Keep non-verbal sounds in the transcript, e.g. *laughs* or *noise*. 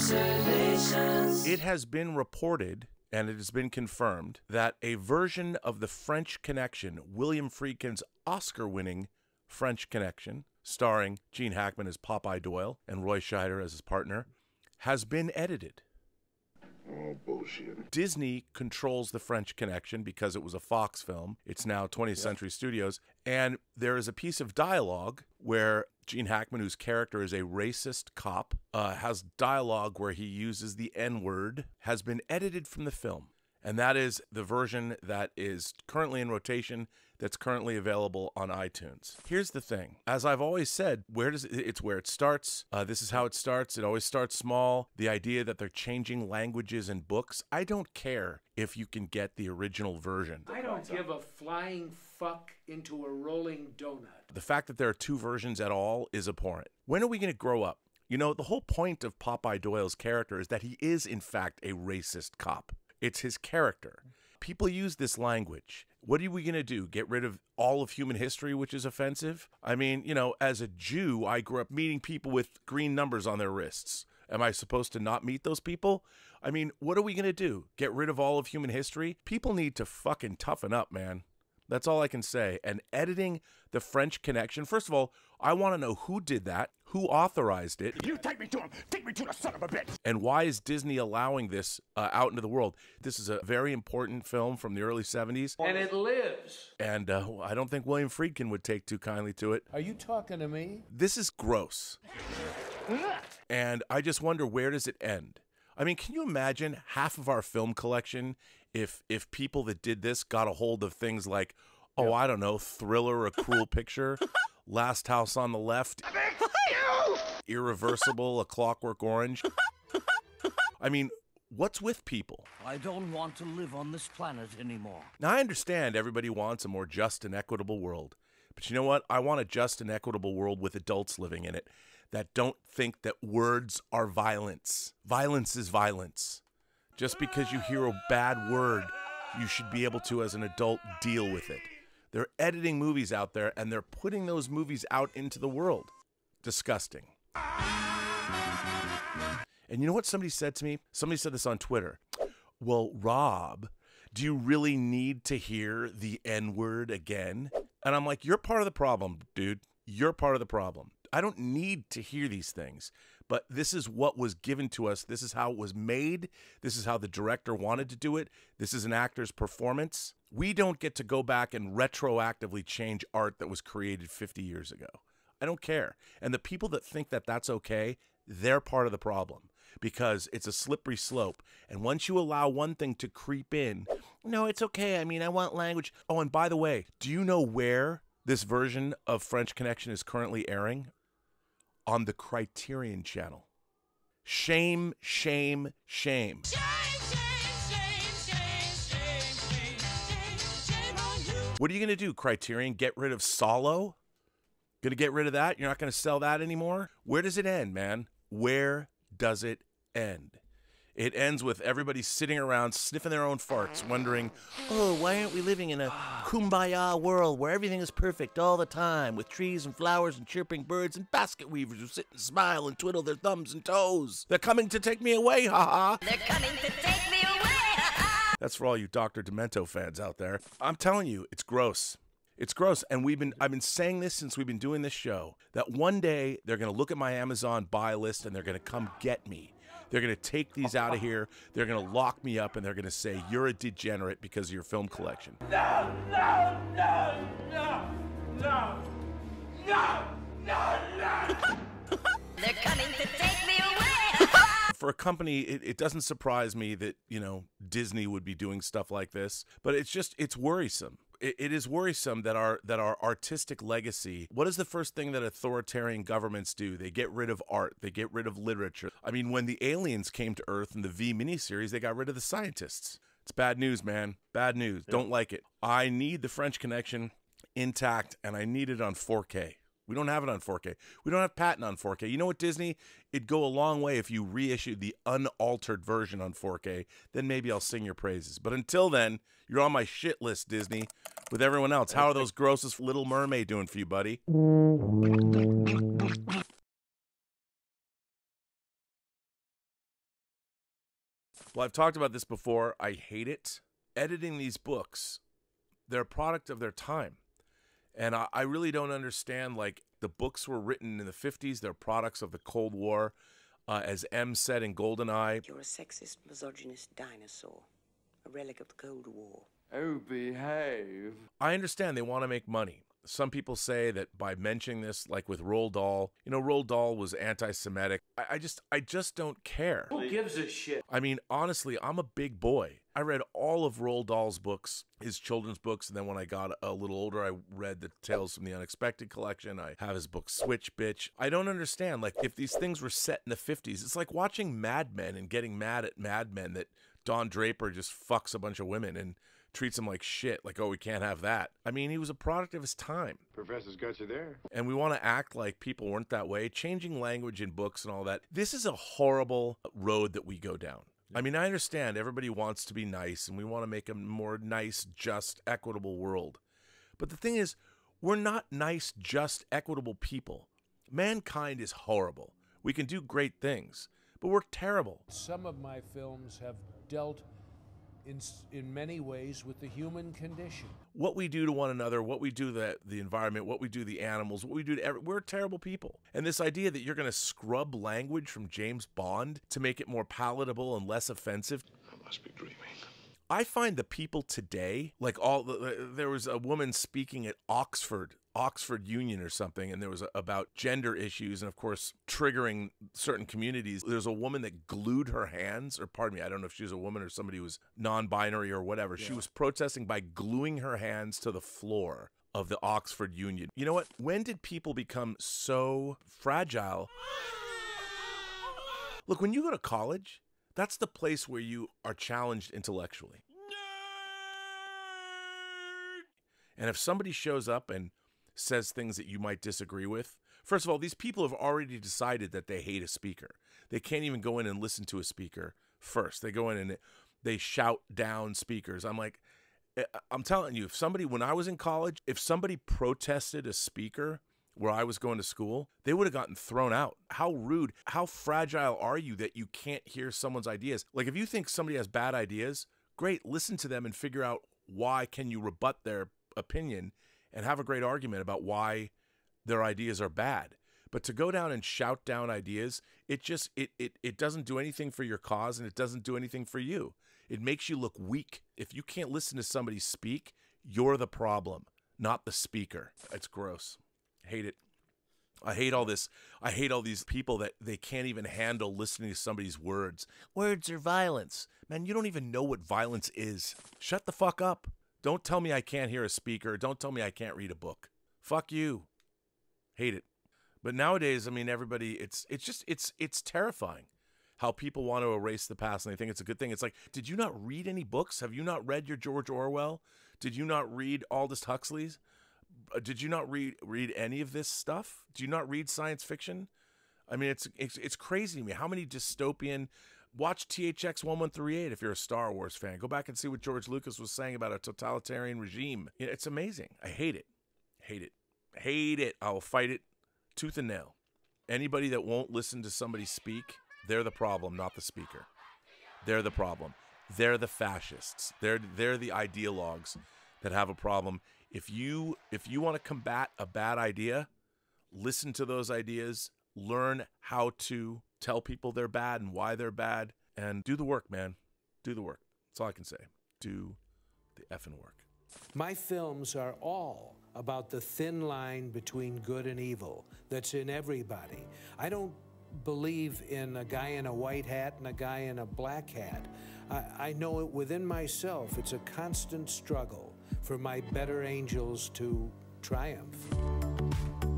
observations. It has been reported and it has been confirmed that a version of the French Connection, William Friedkin's Oscar winning French Connection, starring Gene Hackman as Popeye Doyle and Roy Scheider as his partner, has been edited. Oh, bullshit. Disney controls the French Connection because it was a Fox film. It's now 20th Century Studios. And there is a piece of dialogue where Gene Hackman, whose character is a racist cop, uh, has dialogue where he uses the N word, has been edited from the film. And that is the version that is currently in rotation, that's currently available on iTunes. Here's the thing: as I've always said, where does it, it's where it starts. Uh, this is how it starts. It always starts small. The idea that they're changing languages and books, I don't care if you can get the original version. I don't give a flying fuck into a rolling donut. The fact that there are two versions at all is abhorrent. When are we going to grow up? You know, the whole point of Popeye Doyle's character is that he is, in fact, a racist cop. It's his character. People use this language. What are we going to do? Get rid of all of human history, which is offensive? I mean, you know, as a Jew, I grew up meeting people with green numbers on their wrists. Am I supposed to not meet those people? I mean, what are we going to do? Get rid of all of human history? People need to fucking toughen up, man. That's all I can say. And editing the French Connection, first of all, I want to know who did that, who authorized it, You take me to him. Take me to the son of a bitch. and why is Disney allowing this uh, out into the world? This is a very important film from the early 70s, And it lives. and uh, I don't think William Friedkin would take too kindly to it. Are you talking to me? This is gross. And I just wonder where does it end? I mean, can you imagine half of our film collection if if people that did this got a hold of things like, oh, I don't know, Thriller, A Cruel Picture, *laughs* Last House on the Left, Irreversible, A Clockwork Orange. I mean, what's with people? I don't want to live on this planet anymore. Now, I understand everybody wants a more just and equitable world. But you know what? I want a just and equitable world with adults living in it that don't think that words are violence. Violence is violence. Just because you hear a bad word, you should be able to, as an adult, deal with it. They're editing movies out there and they're putting those movies out into the world. Disgusting. And you know what somebody said to me? Somebody said this on Twitter. Well, Rob, do you really need to hear the N word again? And I'm like, you're part of the problem, dude. You're part of the problem. I don't need to hear these things, but this is what was given to us. This is how it was made. This is how the director wanted to do it. This is an actor's performance. We don't get to go back and retroactively change art that was created 50 years ago. I don't care. And the people that think that that's okay, they're part of the problem because it's a slippery slope. And once you allow one thing to creep in, no, it's okay. I mean, I want language. Oh, and by the way, do you know where this version of French Connection is currently airing? On the Criterion channel. Shame, shame, shame. What are you going to do, Criterion? Get rid of Salò? Going to get rid of that? You're not going to sell that anymore? Where does it end, man? Where does it end? It ends with everybody sitting around sniffing their own farts, wondering, oh, why aren't we living in a kumbaya world where everything is perfect all the time with trees and flowers and chirping birds and basket weavers who sit and smile and twiddle their thumbs and toes? They're coming to take me away, haha. They're coming to take me away. haha. That's for all you Dr. Demento fans out there. I'm telling you, it's gross. It's gross. And we've been I've been saying this since we've been doing this show that one day they're going to look at my Amazon buy list and they're going to come get me. They're going to take these out of here. They're going to lock me up and they're going to say you're a degenerate because of your film collection. No, no, no, no, no, no, no, no. *laughs* They're coming to take me away. *laughs* For a company, it, it doesn't surprise me that, you know, Disney would be doing stuff like this, but it's just it's worrisome. It, is worrisome that our that our artistic legacy. What is the first thing that authoritarian governments do? They get rid of art. They get rid of literature. I mean, when the aliens came to Earth in the V miniseries, they got rid of the scientists. It's bad news, man. Bad news. Don't like it. I need the French Connection intact, and I need it on 4K. We don't have it on 4K. We don't have patent on 4K. You know what, Disney? It'd go a long way if you reissued the unaltered version on 4K. Then maybe I'll sing your praises. But until then, you're on my shit list, Disney, with everyone else. How are those grossest Little Mermaid doing for you, buddy? Well, I've talked about this before. I hate it. Editing these books, they're a product of their time. And I, I really don't understand. Like, the books were written in the 50s, they're products of the Cold War. Uh, as M said in Goldeneye, You're a sexist, misogynist dinosaur, a relic of the Cold War. Oh, behave. I understand they want to make money. Some people say that by mentioning this, like with Roald Dahl, you know, Roald Dahl was anti-Semitic. I, I just, I just don't care. Who gives a shit? I mean, honestly, I'm a big boy. I read all of Roald Dahl's books, his children's books, and then when I got a little older, I read the Tales from the Unexpected collection. I have his book Switch Bitch. I don't understand. Like, if these things were set in the 50s, it's like watching Mad Men and getting mad at Mad Men that Don Draper just fucks a bunch of women and treats them like shit. Like, oh, we can't have that. I mean, he was a product of his time. Professor's got you there. And we want to act like people weren't that way, changing language in books and all that. This is a horrible road that we go down. I mean, I understand everybody wants to be nice and we want to make a more nice, just, equitable world. But the thing is, we're not nice, just, equitable people. Mankind is horrible. We can do great things, but we're terrible. Some of my films have dealt in, in many ways with the human condition. What we do to one another, what we do to the, the environment, what we do to the animals, what we do to every, we're terrible people. And this idea that you're going to scrub language from James Bond to make it more palatable and less offensive, I must be dreaming. I find the people today, like all the, there was a woman speaking at Oxford, Oxford Union or something, and there was a, about gender issues and of course triggering certain communities. There's a woman that glued her hands, or pardon me, I don't know if she was a woman or somebody who was non-binary or whatever. She was protesting by gluing her hands to the floor of the Oxford Union. You know what? When did people become so fragile? Look, when you go to college, that's the place where you are challenged intellectually. And if somebody shows up and says things that you might disagree with, first of all, these people have already decided that they hate a speaker. They can't even go in and listen to a speaker first. They go in and they shout down speakers. I'm like, eh, I'm telling you, if somebody, when I was in college, if somebody protested a speaker where I was going to school, they would have gotten thrown out. How rude, how fragile are you that you can't hear someone's ideas? Like, if you think somebody has bad ideas, great, listen to them and figure out why can you rebut their opinion and have a great argument about why their ideas are bad. But to go down and shout down ideas, it just it it it doesn't do anything for your cause and it doesn't do anything for you. It makes you look weak. If you can't listen to somebody speak, you're the problem, not the speaker. It's gross. Hate it. I hate all this. I hate all these people that they can't even handle listening to somebody's words. Words are violence. Man, you don't even know what violence is. Shut the fuck up. Don't tell me I can't hear a speaker. Don't tell me I can't read a book. Fuck you. Hate it. But nowadays, I mean, everybody, it's it's just it's it's terrifying how people want to erase the past and they think it's a good thing. It's like, did you not read any books? Have you not read your George Orwell? Did you not read Aldous Huxley's? Uh, Did you not read read any of this stuff? Do you not read science fiction? I mean, it's it's it's crazy to me how many dystopian. Watch THX 1138 if you're a Star Wars fan. Go back and see what George Lucas was saying about a totalitarian regime. It's amazing. I hate it. Hate it. Hate it. I will fight it tooth and nail. Anybody that won't listen to somebody speak, they're the problem, not the speaker. They're the problem. They're the fascists. They're they're the ideologues that have a problem. If you if you want to combat a bad idea, listen to those ideas, learn how to tell people they're bad and why they're bad, and do the work, man. Do the work. That's all I can say. Do the effing work. My films are all about the thin line between good and evil that's in everybody. I don't believe in a guy in a white hat and a guy in a black hat. I, I know it within myself. It's a constant struggle for my better angels to triumph.